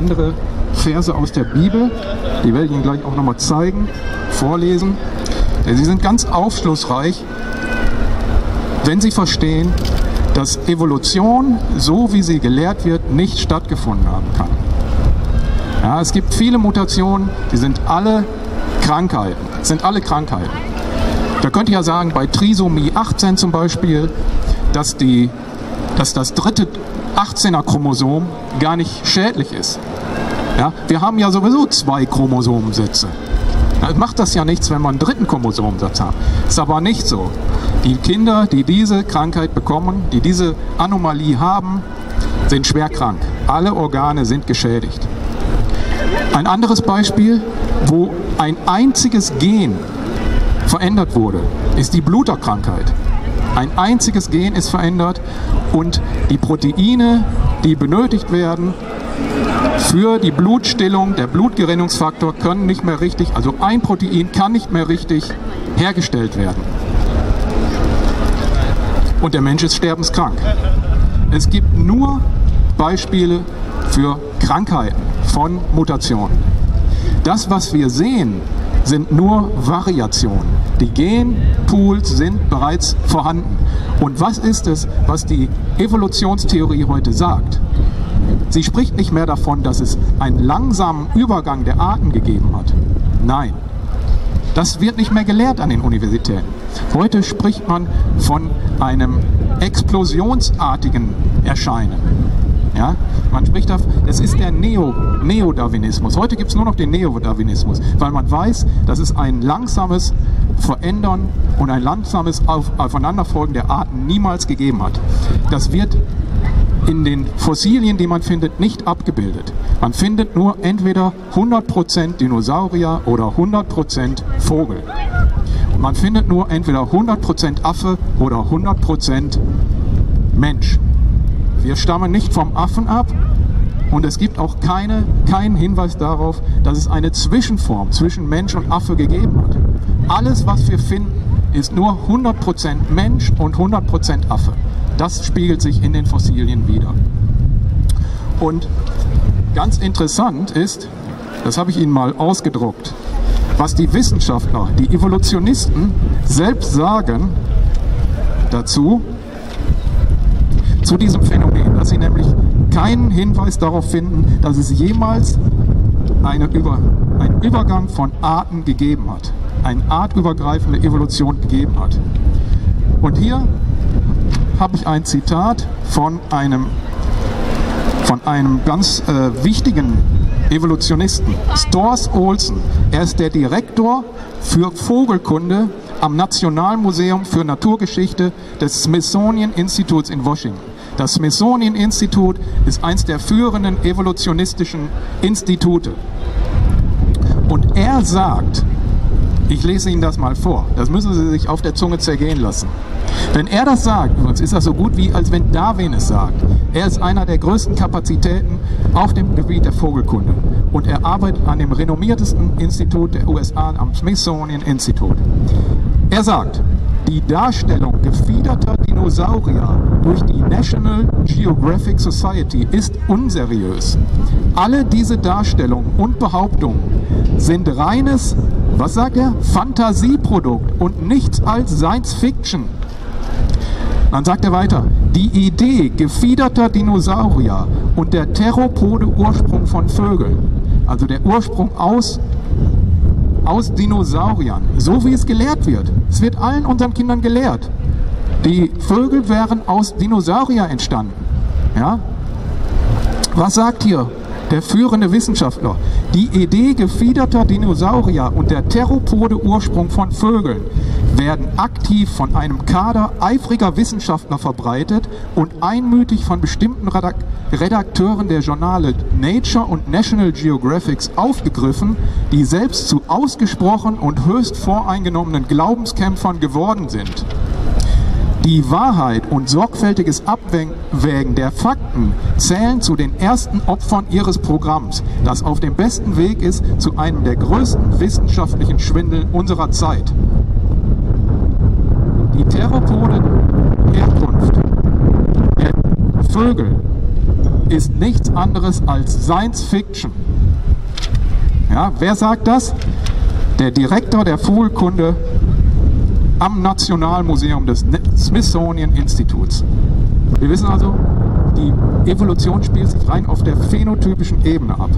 andere Verse aus der Bibel. Die werde ich Ihnen gleich auch nochmal zeigen, vorlesen. Sie sind ganz aufschlussreich, wenn Sie verstehen, dass Evolution, so wie sie gelehrt wird, nicht stattgefunden haben kann. Ja, es gibt viele Mutationen, die sind alle Krankheiten. Sind alle Krankheiten. Da könnte ich ja sagen, bei Trisomie 18 zum Beispiel, dass, die, dass das dritte 18er Chromosom gar nicht schädlich ist. Ja, wir haben ja sowieso zwei Chromosomensätze. Ja, macht das ja nichts, wenn man einen dritten Chromosomensatz hat. Ist aber nicht so. Die Kinder, die diese Krankheit bekommen, die diese Anomalie haben, sind schwer krank. Alle Organe sind geschädigt. Ein anderes Beispiel, wo ein einziges Gen verändert wurde, ist die Bluterkrankheit. Ein einziges Gen ist verändert und die Proteine, die benötigt werden für die Blutstillung, der Blutgerinnungsfaktor, können nicht mehr richtig, also ein Protein kann nicht mehr richtig hergestellt werden. Und der Mensch ist sterbenskrank. Es gibt nur Beispiele für Krankheiten von Mutationen. Das, was wir sehen, sind nur Variationen. Die Genpools sind bereits vorhanden. Und was ist es, was die Evolutionstheorie heute sagt? Sie spricht nicht mehr davon, dass es einen langsamen Übergang der Arten gegeben hat. Nein, das wird nicht mehr gelehrt an den Universitäten. Heute spricht man von einem explosionsartigen Erscheinen. Ja? Man spricht davon, es ist der Neo, Neo-Darwinismus. Heute gibt es nur noch den Neo-Darwinismus, weil man weiß, dass es ein langsames Verändern und ein langsames Auf Aufeinanderfolgen der Arten niemals gegeben hat. Das wird in den Fossilien, die man findet, nicht abgebildet. Man findet nur entweder 100% Dinosaurier oder 100% Vogel. Man findet nur entweder 100% Affe oder 100% Mensch. Wir stammen nicht vom Affen ab und es gibt auch keine, keinen Hinweis darauf, dass es eine Zwischenform zwischen Mensch und Affe gegeben hat. Alles, was wir finden, ist nur 100% Mensch und 100% Affe. Das spiegelt sich in den Fossilien wieder. Und ganz interessant ist, das habe ich Ihnen mal ausgedruckt, was die Wissenschaftler, die Evolutionisten selbst sagen dazu, zu diesem Phänomen, sie nämlich keinen Hinweis darauf finden, dass es jemals eine Über, einen Übergang von Arten gegeben hat, eine artübergreifende Evolution gegeben hat. Und hier habe ich ein Zitat von einem, von einem ganz äh, wichtigen Evolutionisten, Stors Olsen. Er ist der Direktor für Vogelkunde am Nationalmuseum für Naturgeschichte des Smithsonian Instituts in Washington. Das Smithsonian Institut ist eines der führenden evolutionistischen Institute. Und er sagt, ich lese Ihnen das mal vor, das müssen Sie sich auf der Zunge zergehen lassen. Wenn er das sagt, übrigens ist das so gut wie, als wenn Darwin es sagt. Er ist einer der größten Kapazitäten auf dem Gebiet der Vogelkunde. Und er arbeitet an dem renommiertesten Institut der USA, am Smithsonian Institute. Er sagt, die Darstellung gefiederter Dinosaurier durch die National Geographic Society ist unseriös. Alle diese Darstellungen und Behauptungen sind reines, was sagt er, Fantasieprodukt und nichts als Science Fiction. Dann sagt er weiter, die Idee gefiederter Dinosaurier und der theropode Ursprung von Vögeln, also der Ursprung aus, aus Dinosauriern, so wie es gelehrt wird. Es wird allen unseren Kindern gelehrt. Die Vögel wären aus Dinosaurier entstanden. Ja? Was sagt hier der führende Wissenschaftler? Die Idee gefiederter Dinosaurier und der theropode Ursprung von Vögeln werden aktiv von einem Kader eifriger Wissenschaftler verbreitet und einmütig von bestimmten Redakteuren der Journale Nature und National Geographic aufgegriffen, die selbst zu ausgesprochen und höchst voreingenommenen Glaubenskämpfern geworden sind. Die Wahrheit und sorgfältiges Abwägen der Fakten zählen zu den ersten Opfern ihres Programms, das auf dem besten Weg ist zu einem der größten wissenschaftlichen Schwindel unserer Zeit. Die Theropode Herkunft der Vögel ist nichts anderes als Science Fiction. Ja, wer sagt das? Der Direktor der Vogelkunde am Nationalmuseum des Smithsonian Instituts. Wir wissen also, die Evolution spielt sich rein auf der phänotypischen Ebene ab.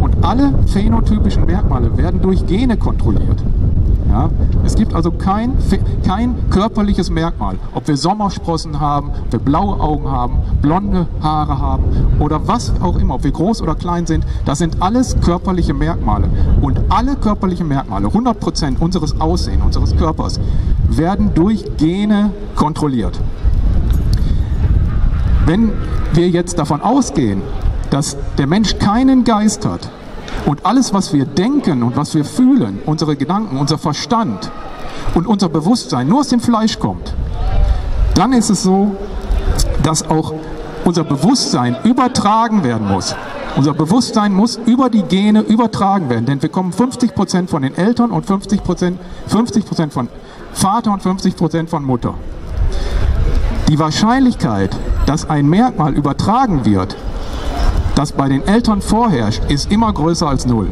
Und alle phänotypischen Merkmale werden durch Gene kontrolliert. Ja? Es gibt also kein, kein körperliches Merkmal, ob wir Sommersprossen haben, ob wir blaue Augen haben, blonde Haare haben oder was auch immer, ob wir groß oder klein sind, das sind alles körperliche Merkmale. Und alle körperlichen Merkmale, 100% unseres Aussehens, unseres Körpers, werden durch Gene kontrolliert. Wenn wir jetzt davon ausgehen, dass der Mensch keinen Geist hat, und alles, was wir denken und was wir fühlen, unsere Gedanken, unser Verstand und unser Bewusstsein nur aus dem Fleisch kommt, dann ist es so, dass auch unser Bewusstsein übertragen werden muss. Unser Bewusstsein muss über die Gene übertragen werden, denn wir kommen 50% von den Eltern und 50%, 50 von Vater und 50% von Mutter. Die Wahrscheinlichkeit, dass ein Merkmal übertragen wird, das bei den Eltern vorherrscht, ist immer größer als null.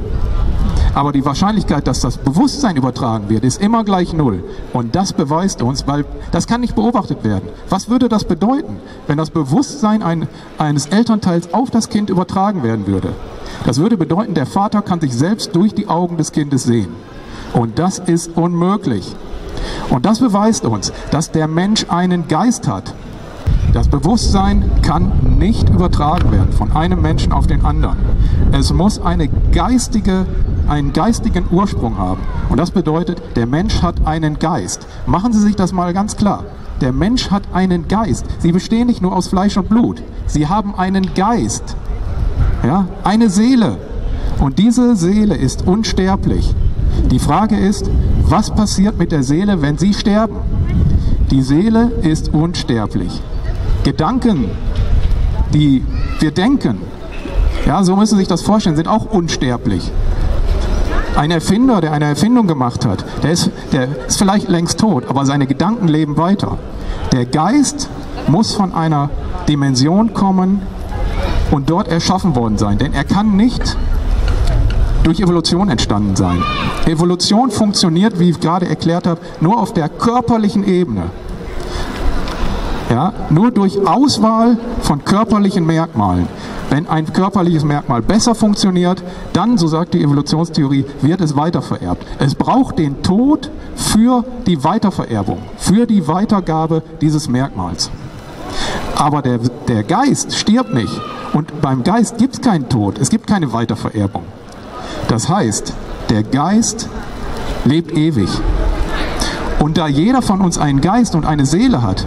Aber die Wahrscheinlichkeit, dass das Bewusstsein übertragen wird, ist immer gleich null. Und das beweist uns, weil das kann nicht beobachtet werden. Was würde das bedeuten, wenn das Bewusstsein ein, eines Elternteils auf das Kind übertragen werden würde? Das würde bedeuten, der Vater kann sich selbst durch die Augen des Kindes sehen. Und das ist unmöglich. Und das beweist uns, dass der Mensch einen Geist hat. Das Bewusstsein kann nicht übertragen werden von einem Menschen auf den anderen. Es muss eine geistige, einen geistigen Ursprung haben. Und das bedeutet, der Mensch hat einen Geist. Machen Sie sich das mal ganz klar. Der Mensch hat einen Geist. Sie bestehen nicht nur aus Fleisch und Blut. Sie haben einen Geist. Ja, eine Seele. Und diese Seele ist unsterblich. Die Frage ist, was passiert mit der Seele, wenn sie sterben? Die Seele ist unsterblich. Gedanken, die wir denken, ja, so müssen Sie sich das vorstellen, sind auch unsterblich. Ein Erfinder, der eine Erfindung gemacht hat, der ist, der ist vielleicht längst tot, aber seine Gedanken leben weiter. Der Geist muss von einer Dimension kommen und dort erschaffen worden sein, denn er kann nicht durch Evolution entstanden sein. Evolution funktioniert, wie ich gerade erklärt habe, nur auf der körperlichen Ebene. Ja, nur durch Auswahl von körperlichen Merkmalen. Wenn ein körperliches Merkmal besser funktioniert, dann, so sagt die Evolutionstheorie, wird es weitervererbt. Es braucht den Tod für die Weitervererbung, für die Weitergabe dieses Merkmals. Aber der, der Geist stirbt nicht. Und beim Geist gibt es keinen Tod, es gibt keine Weitervererbung. Das heißt, der Geist lebt ewig. Und da jeder von uns einen Geist und eine Seele hat,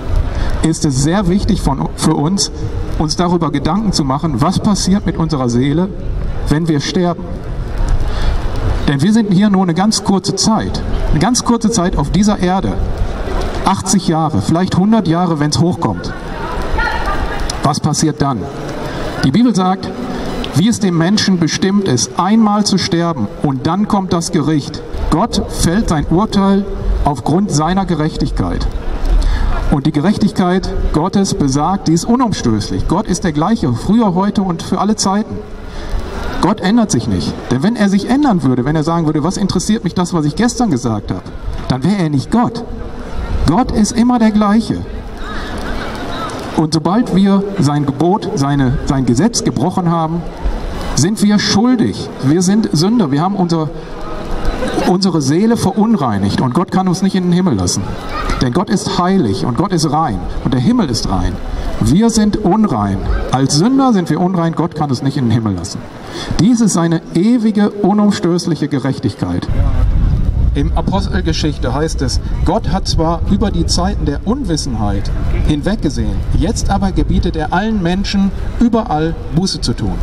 ist es sehr wichtig von, für uns, uns darüber Gedanken zu machen, was passiert mit unserer Seele, wenn wir sterben. Denn wir sind hier nur eine ganz kurze Zeit, eine ganz kurze Zeit auf dieser Erde. 80 Jahre, vielleicht 100 Jahre, wenn es hochkommt. Was passiert dann? Die Bibel sagt, wie es dem Menschen bestimmt ist, einmal zu sterben und dann kommt das Gericht. Gott fällt sein Urteil aufgrund seiner Gerechtigkeit. Und die Gerechtigkeit Gottes besagt, die ist unumstößlich. Gott ist der gleiche, früher, heute und für alle Zeiten. Gott ändert sich nicht. Denn wenn er sich ändern würde, wenn er sagen würde, was interessiert mich das, was ich gestern gesagt habe, dann wäre er nicht Gott. Gott ist immer der gleiche. Und sobald wir sein Gebot, seine, sein Gesetz gebrochen haben, sind wir schuldig. Wir sind Sünder. Wir haben unser, unsere Seele verunreinigt und Gott kann uns nicht in den Himmel lassen. Denn Gott ist heilig und Gott ist rein und der Himmel ist rein. Wir sind unrein. Als Sünder sind wir unrein, Gott kann es nicht in den Himmel lassen. Dies ist seine ewige, unumstößliche Gerechtigkeit. Im Apostelgeschichte heißt es, Gott hat zwar über die Zeiten der Unwissenheit hinweggesehen, jetzt aber gebietet er allen Menschen überall Buße zu tun.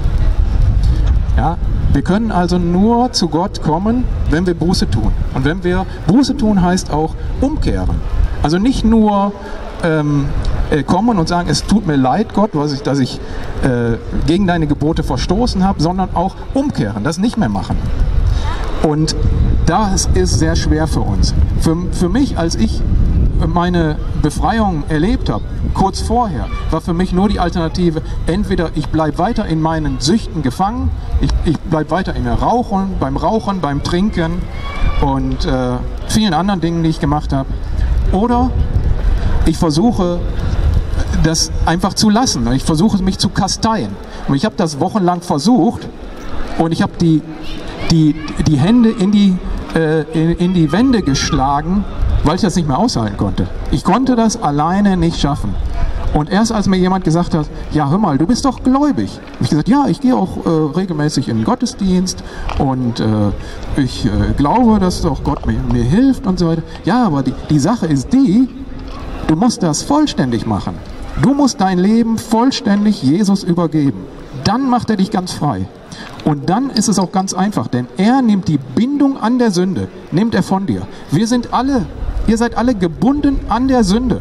Ja, wir können also nur zu Gott kommen, wenn wir Buße tun. Und wenn wir Buße tun, heißt auch umkehren. Also nicht nur ähm, äh, kommen und sagen, es tut mir leid, Gott, was ich, dass ich äh, gegen deine Gebote verstoßen habe, sondern auch umkehren, das nicht mehr machen. Und das ist sehr schwer für uns. Für, für mich, als ich meine Befreiung erlebt habe, kurz vorher, war für mich nur die Alternative, entweder ich bleibe weiter in meinen Süchten gefangen, ich, ich bleibe weiter in der Rauchen, beim Rauchen, beim Trinken und äh, vielen anderen Dingen, die ich gemacht habe, oder ich versuche das einfach zu lassen. Ich versuche mich zu kasteien. Und ich habe das wochenlang versucht und ich habe die, die, die Hände in die, äh, in, in die Wände geschlagen, weil ich das nicht mehr aushalten konnte. Ich konnte das alleine nicht schaffen. Und erst als mir jemand gesagt hat, ja hör mal, du bist doch gläubig. Habe ich gesagt, ja, ich gehe auch äh, regelmäßig in den Gottesdienst und äh, ich äh, glaube, dass doch Gott mir, mir, hilft und so weiter. Ja, aber die, die Sache ist die, du musst das vollständig machen. Du musst dein Leben vollständig Jesus übergeben. Dann macht er dich ganz frei. Und dann ist es auch ganz einfach, denn er nimmt die Bindung an der Sünde, nimmt er von dir. Wir sind alle, ihr seid alle gebunden an der Sünde.